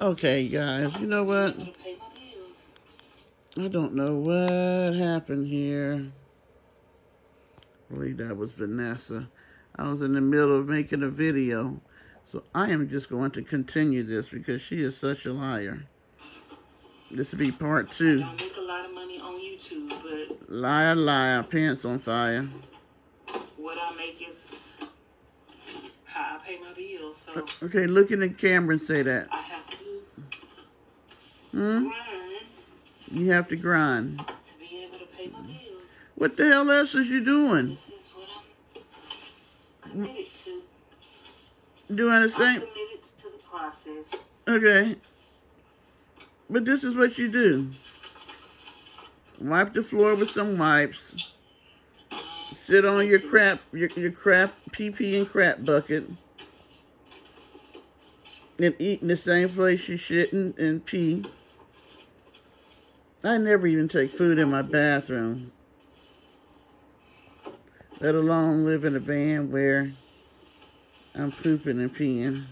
Okay, guys, you know what? I don't know what happened here. I believe that was Vanessa. I was in the middle of making a video. So I am just going to continue this because she is such a liar. This will be part two. I don't make a lot of money on YouTube, but... Liar, liar, pants on fire. What I make is how I pay my bills, so... Okay, look in the camera and say that. I have to... Hmm? Grind You have to grind. to be able to pay my bills. What the hell else is you doing? This is what I'm committed to. Doing the I'm same? committed to the process. Okay. But this is what you do. Wipe the floor with some wipes. Sit on your crap, your, your crap, pee-pee and crap bucket. And eat in the same place you shit and, and pee. I never even take food in my bathroom. Let alone live in a van where I'm pooping and peeing.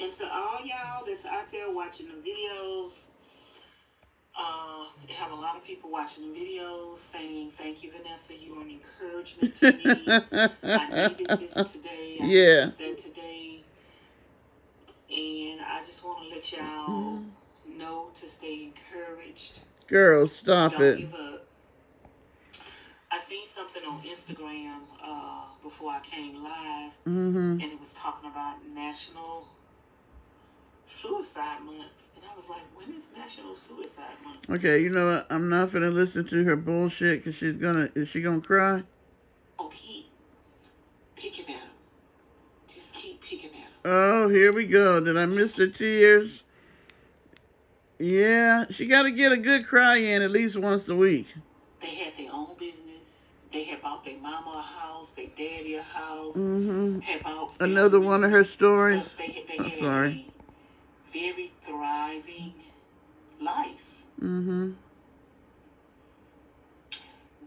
And to all y'all that's out there watching the videos, uh, have a lot of people watching the videos saying, Thank you, Vanessa. You are an encouragement to me. I needed this today. I Yeah. needed that today. And I just want to let y'all know to stay encouraged. Girl, stop Don't it. give up. I seen something on Instagram uh, before I came live, Mm-hmm. and it was talking about National Suicide Month. And I was like, when is National Suicide Month? Okay, you know what? I'm not gonna listen to her bullshit because she's gonna. Is she gonna cry? Oh, keep picking at him. Just keep picking at him. Oh, here we go. Did I miss the tears? Yeah, she got to get a good cry in at least once a week. They had their own business. They had bought their mama a house, their daddy a house. Mm-hmm. Another one of her stories. They, had- they I'm sorry. Very thriving life. Mm-hmm.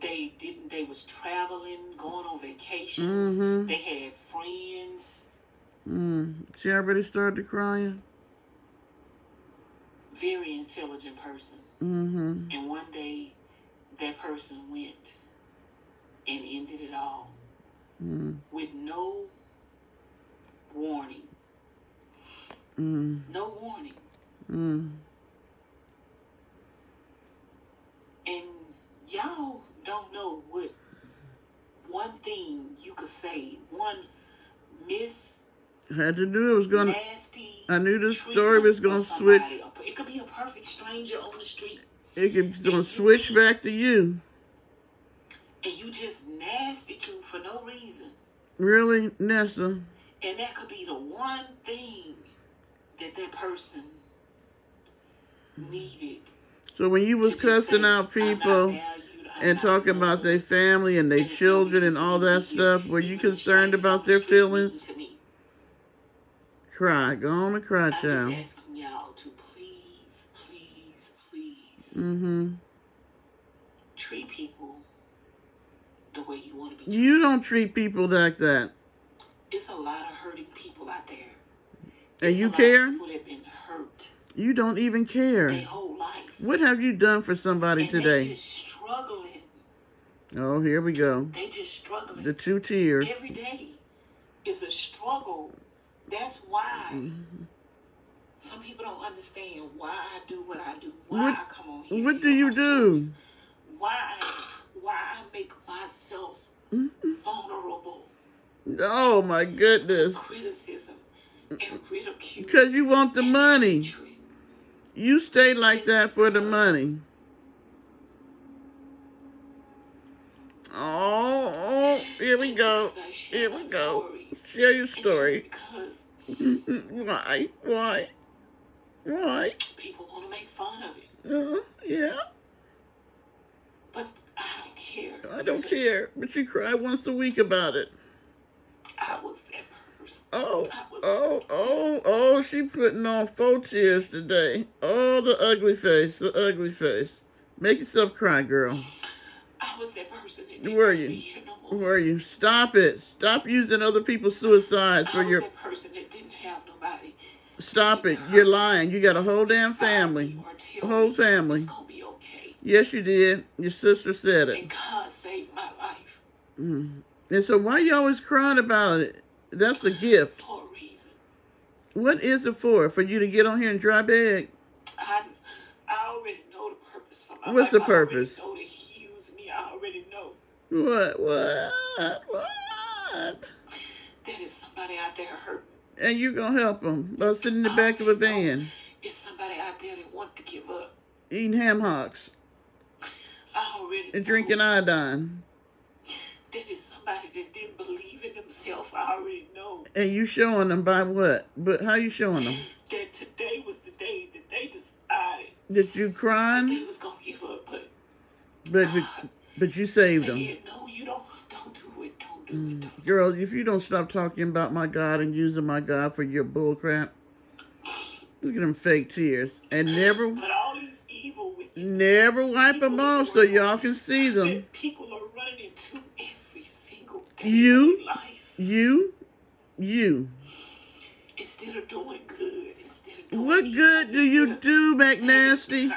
They didn't. They was traveling, going on vacation. Mm-hmm. They had friends. Mm. She already started crying. Very intelligent person. Mm-hmm. And one day, that person went and ended it all Mm. with no warning. Mm. No warning. Mm. And y'all don't know what one thing you could say, one miss Had to do it. Was gonna. nasty. I knew this story was gonna switch. It could be a perfect stranger on the street, It could gonna switch back to you. and you just nasty to for no reason. Really, Nessa? And that could be the one thing that that person needed. So when you was cussing out people and talking about their family and their children and all that stuff, were you concerned about their feelings? Cry. Go on and cry, child. asking y'all to please, please, please Mm-hmm. treat people the way you want to be treated. You don't treat people like that. It's a lot of hurting people out there. And you a lot of care? People that been hurt You don't even care. What have you done for somebody and today? just struggling. Oh, here we go. They just struggling. The two tears. Every day is a struggle. That's why Mm-hmm. some people don't understand why I do what I do. Why What- I come on here. What do you do? stories, Why why I make myself Mhm. vulnerable Oh my goodness. criticism and. Because you want the money. You stay like that for the money. Oh, oh, here we go. because I share Here we go. Share your story. Why? Why? Why? people want to make fun of it. Uh, yeah, But I don't care. I don't care. But you cry once a week about it. I was that person. Oh, oh, oh, oh, she putting on four tears today. Oh, the ugly face, the ugly face. Make yourself cry, girl. I was that person that didn't Were want to you? no are you? Stop it. Stop using other people's suicides I for was your... that person that didn't have nobody Stop it. You're lying. You got a whole damn family. A whole family. It's gonna be okay. Yes, you did. Your sister said it. And God saved my life Mm. And so why you always crying about it? That's the gift. for a reason. What is it for? For you to get on here and dry bag? I, I already know the purpose for my What's life. the purpose? I already know that He used me. I already know What? What? What? that is somebody out there hurting. And you gonna help them by sitting in the back of a van It's somebody out there that want to give up. eating ham hocks I already and know drinking iodine. That is somebody that didn't believe in themselves. I already know And you showing them by what? But how you showing them? that today was the day that they decided That you that they crying? was gonna give up. But But but, but you saved them. no, you don't. Don't do it. Don't do it. Mm. Don't. Girl, if you don't stop talking about my God and using my God for your bull crap, look at them fake tears. And never, But all these evil wicked never wipe them off so y'all can see them. people You? You, you. instead of doing good. Instead of doing What good do you do, McNasty?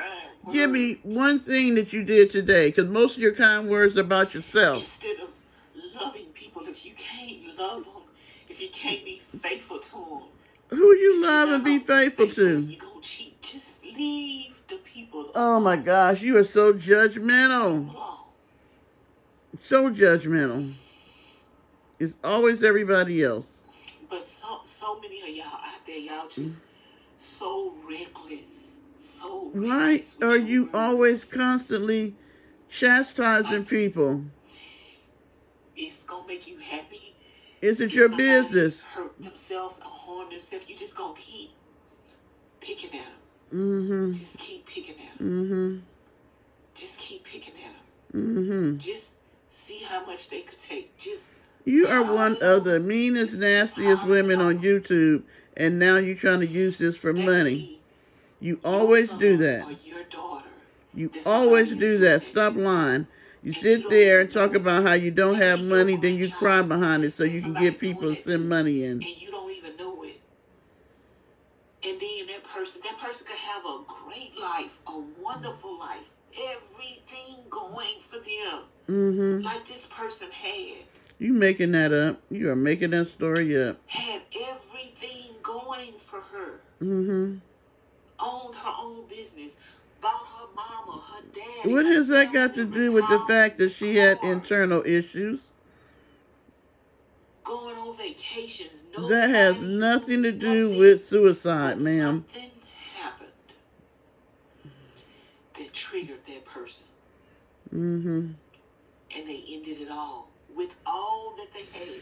Give me one thing that you did today, because most of your kind words are about yourself. Instead of loving people, if you can't love them, if you can't be faithful to them, Who you love and be faithful to? You gonna cheat? Just leave the people Oh my gosh, you are so judgmental. So judgmental. It's always everybody else. But so so many of y'all out there, y'all just so reckless, so Why reckless are you words. always constantly chastising people? It's gonna make you happy. Is it If your business? Hurt themselves or harm themselves. You just gonna keep picking at them. Mm-hmm. Just keep picking at them. Mm-hmm. Just keep picking at them. Mm-hmm. Just see how much they could take. Just You are one of the meanest, nastiest women on YouTube, and now you're trying to use this for money. You always do that. You always do that. Stop lying. You sit there and talk about how you don't have money, then you cry behind it so you can get people to send money in. and you don't even know it. And then that person, that person could have a great life, a wonderful life, everything going for them, Mm-hmm. like this person had. You making that up. You are making that story up. Had everything going for her. Mm-hmm. Owned her own business. Bought her mama, her dad. What has that got to do with the fact that she had internal issues? Going on vacations. That has nothing to do nothing. with suicide, ma'am. Something happened that triggered that person, Mm-hmm. and they ended it all with all that they had.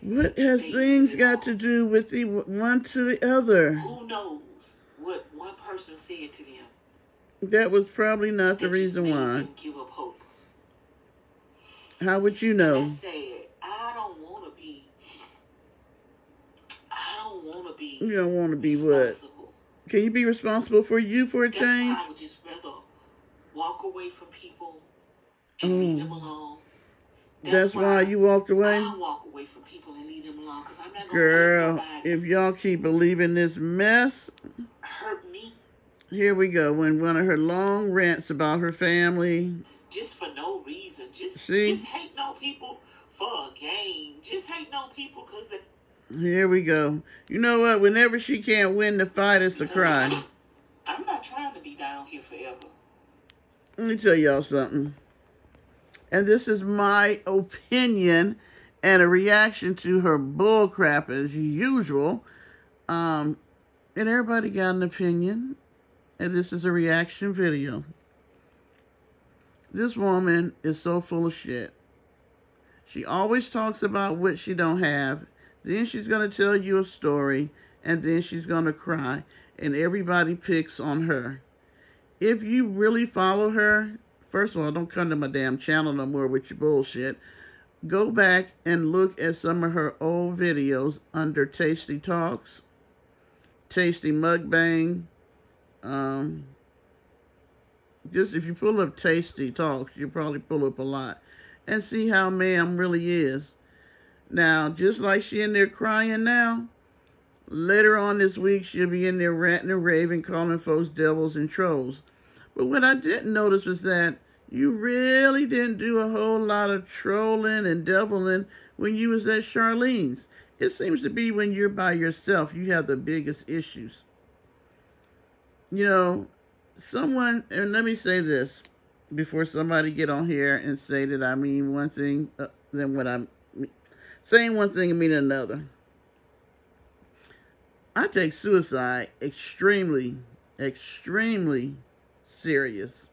What has things got to do with the one to the other? Who knows what one person said to them That was probably not the reason why. give up hope. How would you I know? said, I don't want to be. I don't want to be. You don't want to be what? Can you be responsible for you for a That's change? I would just rather walk away from people and leave Oh. them alone. That's why you walked away? I walk away from people and leave them alone because I'm not to Girl, if y'all keep believing this mess, hurt me here we go. When one of her long rants about her family, just for no reason. Just See? just hating on people for a game. Just hating on people because they. here we go. You know what? Whenever she can't win the fight, it's a cry. I'm not trying to be down here forever. Let me tell y'all something. And this is my opinion and a reaction to her bullcrap as usual. Um, and everybody got an opinion. And this is a reaction video. This woman is so full of shit. She always talks about what she don't have. Then she's going to tell you a story. And then she's going to cry. And everybody picks on her if you really follow her, first of all, don't come to my damn channel no more with your bullshit. Go back and look at some of her old videos under Tasty Talks, Tasty Mukbang. Um, just if you pull up Tasty Talks, you'll probably pull up a lot and see how ma'am really is. Now, just like she in there crying now, Later on this week, she'll be in there ranting and raving, calling folks devils and trolls. But what I didn't notice was that you really didn't do a whole lot of trolling and deviling when you was at Charlene's. It seems to be when you're by yourself, you have the biggest issues. You know, someone, and let me say this before somebody get on here and say that I mean one thing, uh, then what I'm saying one thing and mean another. I take suicide extremely, extremely serious.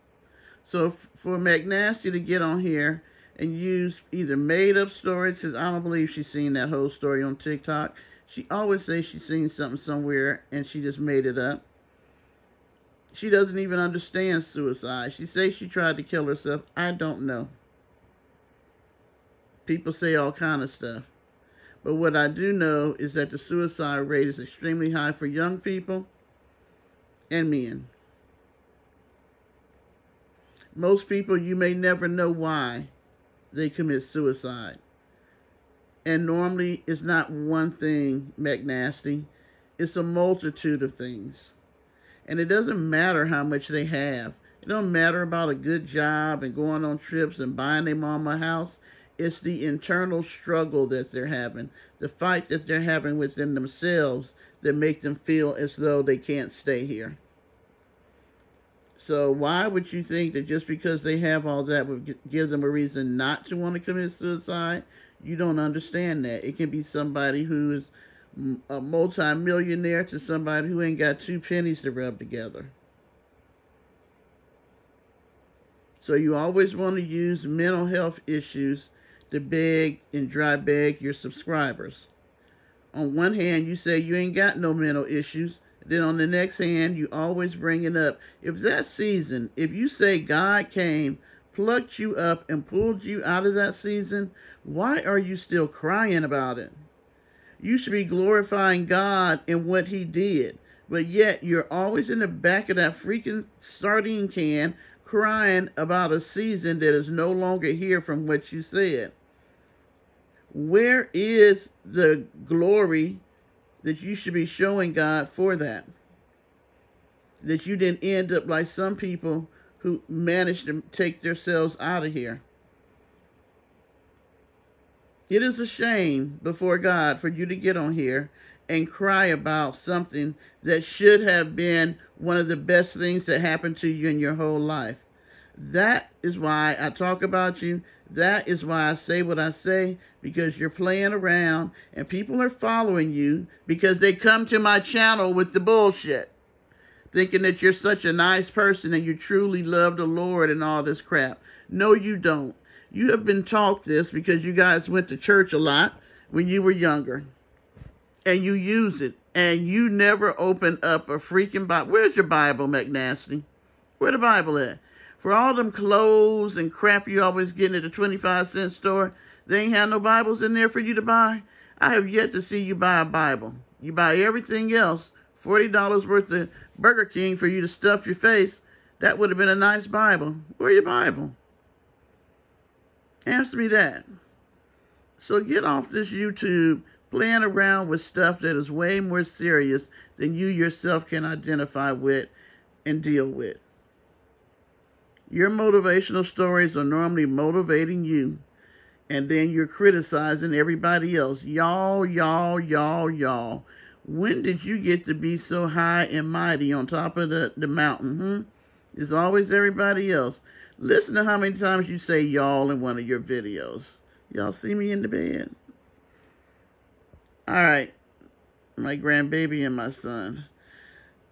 So for McNasty to get on here and use either made up stories, because I don't believe she's seen that whole story on TikTok. She always says she's seen something somewhere and she just made it up. She doesn't even understand suicide. She says she tried to kill herself. I don't know. People say all kind of stuff. But what I do know is that the suicide rate is extremely high for young people and men. Most people, you may never know why they commit suicide. And normally, it's not one thing, McNasty. It's a multitude of things. And it doesn't matter how much they have. It don't matter about a good job and going on trips and buying their mama a house. It's the internal struggle that they're having, the fight that they're having within themselves that make them feel as though they can't stay here. So why would you think that just because they have all that would give them a reason not to want to commit suicide? You don't understand that. It can be somebody who is a multi-millionaire to somebody who ain't got two pennies to rub together. So you always want to use mental health issues to beg and dry beg your subscribers. On one hand, you say you ain't got no mental issues. Then on the next hand, you always bring it up. If that season, if you say God came, plucked you up, and pulled you out of that season, why are you still crying about it? You should be glorifying God in what he did. But yet you're always in the back of that freaking sardine can crying about a season that is no longer here from what you said. Where is the glory that you should be showing God for that? That you didn't end up like some people who managed to take themselves out of here. It is a shame before God for you to get on here and cry about something that should have been one of the best things that happened to you in your whole life. That is why I talk about you. That is why I say what I say, because you're playing around and people are following you because they come to my channel with the bullshit, thinking that you're such a nice person and you truly love the Lord and all this crap. No, you don't. You have been taught this because you guys went to church a lot when you were younger. And you use it. And you never open up a freaking Bible. Where's your Bible, McNasty? Where the Bible at? For all them clothes and crap you always getting at the 25 cent store, they ain't have no Bibles in there for you to buy. I have yet to see you buy a Bible. You buy everything else. $40 worth of Burger King for you to stuff your face. That would have been a nice Bible. Where your Bible? Answer me that. So get off this YouTube playing around with stuff that is way more serious than you yourself can identify with and deal with. Your motivational stories are normally motivating you, and then you're criticizing everybody else. Y'all, y'all, y'all, y'all. When did you get to be so high and mighty on top of the, the mountain? Hmm? It's always everybody else. Listen to how many times you say y'all in one of your videos. Y'all see me in the bed? All right. My grandbaby and my son.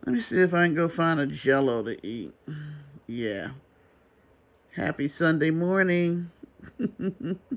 Let me see if I can go find a jello to eat. Yeah. Happy Sunday morning.